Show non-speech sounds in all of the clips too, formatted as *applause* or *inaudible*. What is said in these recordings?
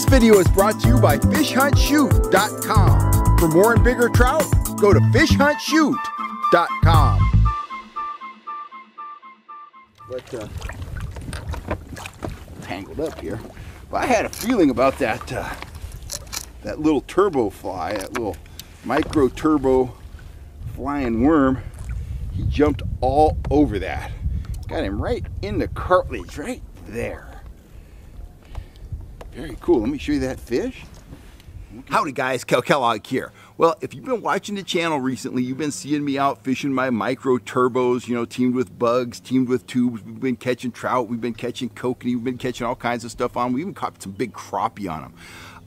This video is brought to you by FishHuntShoot.com. For more and bigger trout, go to FishHuntShoot.com. But, uh, tangled up here. But I had a feeling about that, uh, that little turbo fly, that little micro turbo flying worm. He jumped all over that. Got him right in the cartilage, right there. Very cool. Let me show you that fish. Howdy guys, Cal Kellogg here. Well, if you've been watching the channel recently, you've been seeing me out fishing my micro turbos, you know, teamed with bugs, teamed with tubes. We've been catching trout, we've been catching kokanee, we've been catching all kinds of stuff on. We even caught some big crappie on them.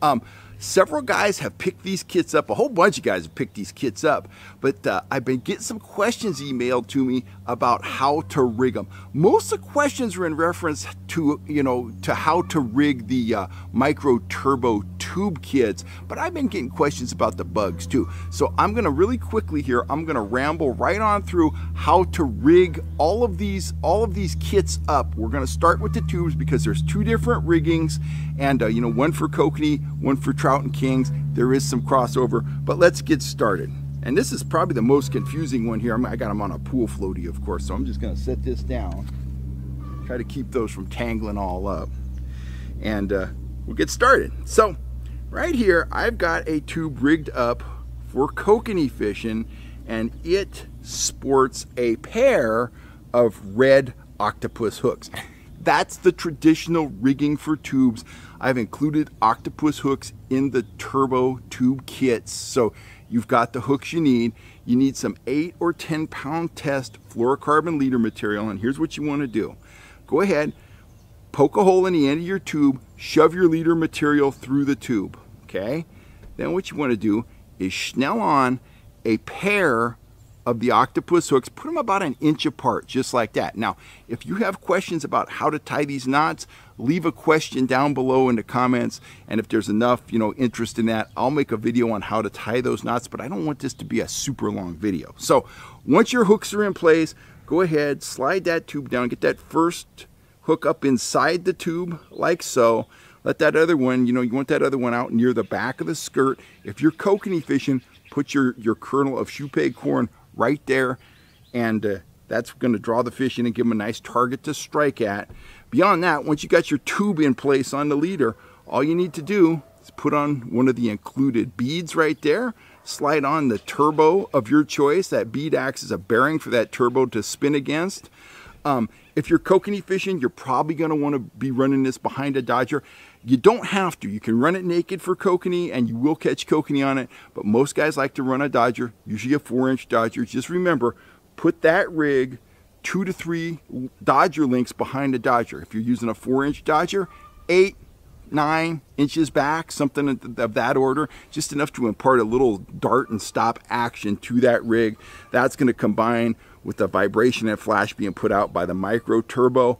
Um, Several guys have picked these kits up. A whole bunch of guys have picked these kits up. But uh, I've been getting some questions emailed to me about how to rig them. Most of the questions are in reference to, you know, to how to rig the uh, micro turbo tube kits. But I've been getting questions about the bugs too. So I'm to really quickly here, I'm to ramble right on through how to rig all of these, all of these kits up. We're to start with the tubes because there's two different riggings and, uh, you know, one for kokanee, one for trout and kings. There is some crossover, but let's get started. And this is probably the most confusing one here. I got them on a pool floaty, of course, so I'm just gonna set this down. Try to keep those from tangling all up. And uh, we'll get started. So, right here, I've got a tube rigged up for kokanee fishing, and it sports a pair of red octopus hooks. That's the traditional rigging for tubes. I've included octopus hooks in the turbo tube kits. So you've got the hooks you need. You need some 8 or 10 pound test fluorocarbon leader material. And here's what you want to do. Go ahead, poke a hole in the end of your tube, shove your leader material through the tube. Okay? Then what you want to do is snell on a pair of the octopus hooks, put them about an inch apart, just like that. Now, if you have questions about how to tie these knots, leave a question down below in the comments. And if there's enough, you know, interest in that, I'll make a video on how to tie those knots, but I don't want this to be a super long video. So once your hooks are in place, go ahead, slide that tube down, get that first hook up inside the tube like so. Let that other one, you know, you want that other one out near the back of the skirt. If you're kokanee fishing, put your, your kernel of shoe corn right there. And uh, that's going to draw the fish in and give them a nice target to strike at. Beyond that, once you got your tube in place on the leader, all you need to do is put on one of the included beads right there, slide on the turbo of your choice. That bead acts as a bearing for that turbo to spin against. Um, if you're kokanee fishing, you're probably going to want to be running this behind a dodger. You don't have to. You can run it naked for kokanee and you will catch kokanee on it, but most guys like to run a dodger, usually a four inch dodger. Just remember, put that rig two to three dodger links behind the dodger. If you're using a four inch dodger, eight, nine inches back, something of that order, just enough to impart a little dart and stop action to that rig. That's going to combine with the vibration and flash being put out by the micro turbo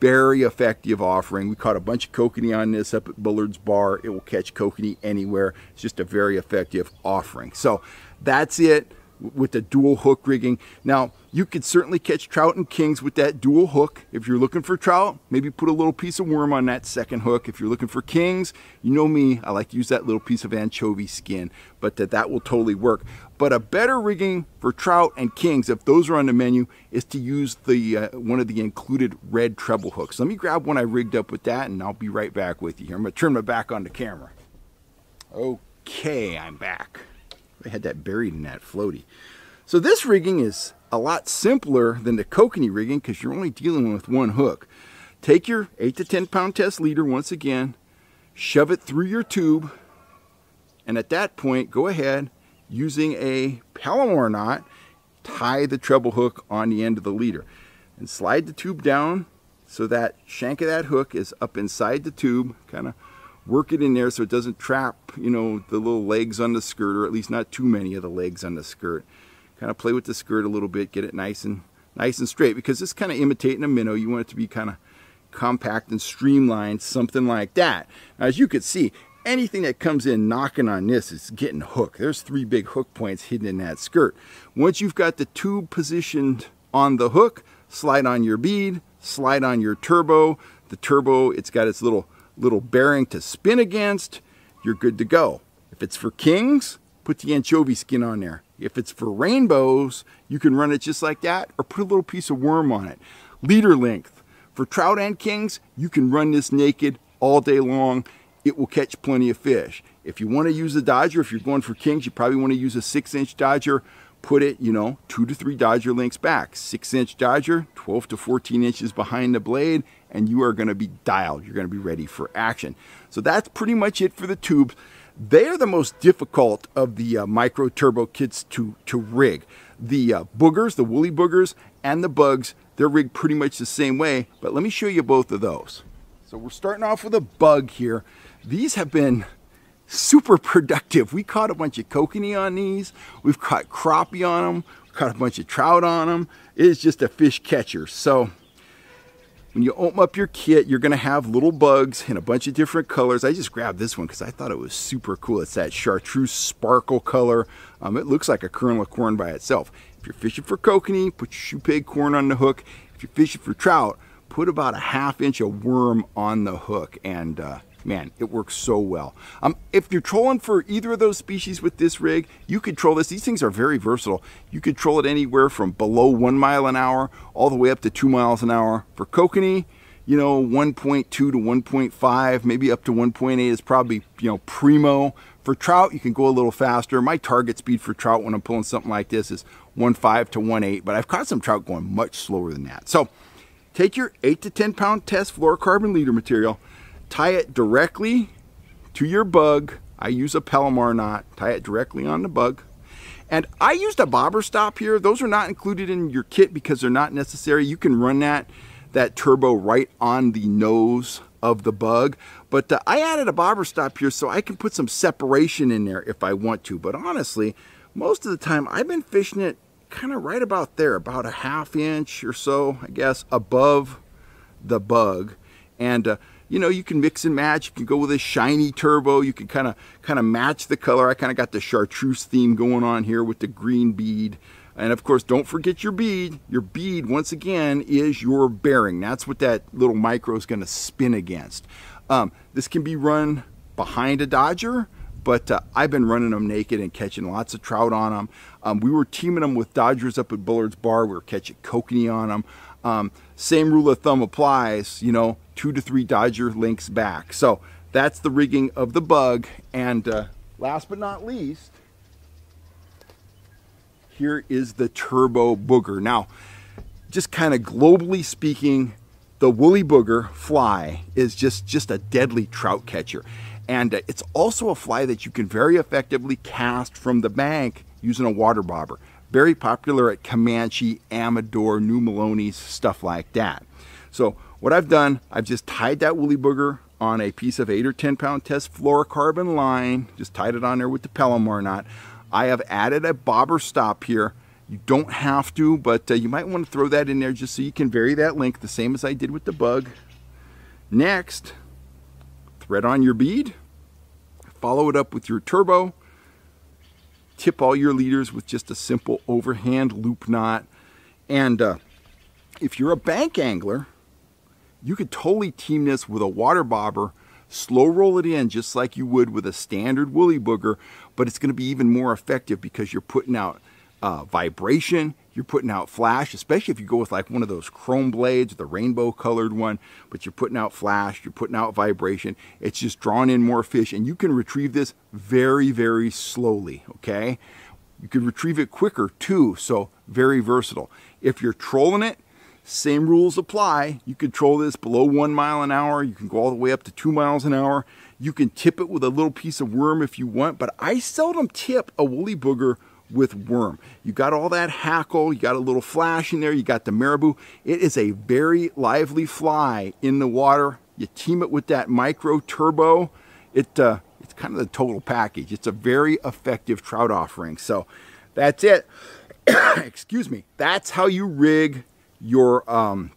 very effective offering. We caught a bunch of kokanee on this up at Bullard's Bar. It will catch kokanee anywhere. It's just a very effective offering. So that's it with the dual hook rigging. Now, you could certainly catch trout and kings with that dual hook. If you're looking for trout, maybe put a little piece of worm on that second hook. If you're looking for kings, you know me, I like to use that little piece of anchovy skin, but that, that will totally work. But a better rigging for trout and kings, if those are on the menu, is to use the uh, one of the included red treble hooks. Let me grab one I rigged up with that and I'll be right back with you here. I'm gonna turn my back on the camera. Okay, I'm back. I had that buried in that floaty. So this rigging is a lot simpler than the kokanee rigging because you're only dealing with one hook. Take your 8 to 10 pound test leader once again, shove it through your tube, and at that point, go ahead using a Palomar knot, tie the treble hook on the end of the leader and slide the tube down so that shank of that hook is up inside the tube, kind of work it in there so it doesn't trap, you know, the little legs on the skirt, or at least not too many of the legs on the skirt. Kind of play with the skirt a little bit, get it nice and nice and straight, because it's kind of imitating a minnow. You want it to be kind of compact and streamlined, something like that. Now, as you can see, anything that comes in knocking on this is getting hooked. There's three big hook points hidden in that skirt. Once you've got the tube positioned on the hook, slide on your bead, slide on your turbo. The turbo, it's got its little little bearing to spin against, you're good to go. If it's for kings, put the anchovy skin on there. If it's for rainbows, you can run it just like that or put a little piece of worm on it. Leader length. For trout and kings, you can run this naked all day long. It will catch plenty of fish. If you want to use a dodger, if you're going for kings, you probably want to use a six inch dodger. Put it, you know, two to three dodger links back. Six inch dodger, 12 to 14 inches behind the blade, and you are going to be dialed. You're going to be ready for action. So that's pretty much it for the tubes. They are the most difficult of the uh, micro turbo kits to, to rig. The uh, buggers, the woolly buggers, and the bugs, they're rigged pretty much the same way, but let me show you both of those. So we're starting off with a bug here. These have been super productive. We caught a bunch of kokanee on these. We've caught crappie on them. caught a bunch of trout on them. It is just a fish catcher. So when you open up your kit, you're going to have little bugs in a bunch of different colors. I just grabbed this one because I thought it was super cool. It's that chartreuse sparkle color. Um, it looks like a kernel of corn by itself. If you're fishing for kokanee, put your shoe peg corn on the hook. If you're fishing for trout, put about a half inch of worm on the hook and uh, man, it works so well. Um, if you're trolling for either of those species with this rig, you could troll this. These things are very versatile. You could troll it anywhere from below one mile an hour all the way up to two miles an hour. For kokanee, you know, 1.2 to 1.5, maybe up to 1.8 is probably, you know, primo. For trout, you can go a little faster. My target speed for trout when I'm pulling something like this is 1.5 to 1.8, but I've caught some trout going much slower than that. So take your 8 to 10 pound test fluorocarbon leader material, tie it directly to your bug. I use a Palomar knot, tie it directly on the bug. And I used a bobber stop here. Those are not included in your kit because they're not necessary. You can run that, that turbo right on the nose of the bug. But uh, I added a bobber stop here so I can put some separation in there if I want to. But honestly, most of the time I've been fishing it kind of right about there, about a half inch or so, I guess, above the bug. And uh, you know, you can mix and match. You can go with a shiny turbo. You can kind of kind of match the color. I kind of got the chartreuse theme going on here with the green bead. And of course, don't forget your bead. Your bead, once again, is your bearing. That's what that little micro is going to spin against. Um, this can be run behind a Dodger, but uh, I've been running them naked and catching lots of trout on them. Um, we were teaming them with Dodgers up at Bullard's Bar. We were catching kokanee on them. Um, same rule of thumb applies, you know, two to three Dodger links back. So that's the rigging of the bug. And uh, last but not least, here is the turbo bugger. Now, just kind of globally speaking, the woolly bugger fly is just, just a deadly trout catcher. And uh, it's also a fly that you can very effectively cast from the bank using a water bobber. Very popular at Comanche, Amador, New Melones, stuff like that. So what I've done, I've just tied that woolly bugger on a piece of 8 or 10 pound test fluorocarbon line, just tied it on there with the Palomar knot. I have added a bobber stop here. You don't have to, but uh, you might want to throw that in there just so you can vary that length, the same as I did with the bug. Next, thread on your bead, follow it up with your turbo, tip all your leaders with just a simple overhand loop knot. And uh, if you're a bank angler, you could totally team this with a water bobber, slow roll it in just like you would with a standard woolly bugger, but it's going to be even more effective because you're putting out uh, vibration, you're putting out flash, especially if you go with like one of those chrome blades, the rainbow colored one, but you're putting out flash, you're putting out vibration. It's just drawing in more fish and you can retrieve this very, very slowly, okay? You can retrieve it quicker too, so very versatile. If you're trolling it, same rules apply. You control this below one mile an hour. You can go all the way up to two miles an hour. You can tip it with a little piece of worm if you want, but I seldom tip a woolly bugger with worm. You got all that hackle, you got a little flash in there, you got the marabou. It is a very lively fly in the water. You team it with that micro turbo. It, uh, it's kind of the total package. It's a very effective trout offering. So that's it. *coughs* Excuse me. That's how you rig your um,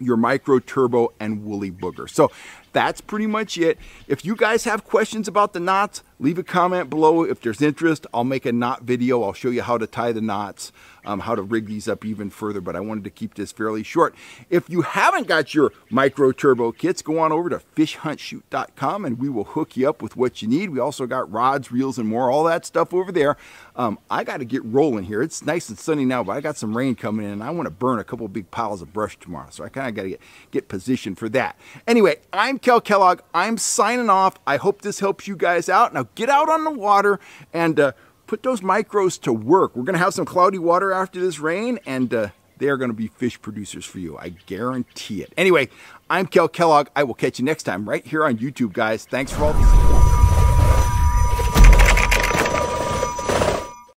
your micro turbo and woolly bugger. So that's pretty much it. If you guys have questions about the knots, leave a comment below if there's interest. I'll make a knot video. I'll show you how to tie the knots, um, how to rig these up even further, but I wanted to keep this fairly short. If you haven't got your micro turbo kits, go on over to fishhuntshoot.com and we will hook you up with what you need. We also got rods, reels, and more, all that stuff over there. Um, I got to get rolling here. It's nice and sunny now, but I got some rain coming in and I want to burn a couple big piles of brush tomorrow. So I kind of got to get, get positioned for that. Anyway, I'm Cal Kellogg. I'm signing off. I hope this helps you guys out. Now get out on the water and uh, put those micros to work. We're going to have some cloudy water after this rain and uh, they are going to be fish producers for you. I guarantee it. Anyway, I'm Cal Kellogg. I will catch you next time right here on YouTube, guys. Thanks for all the support.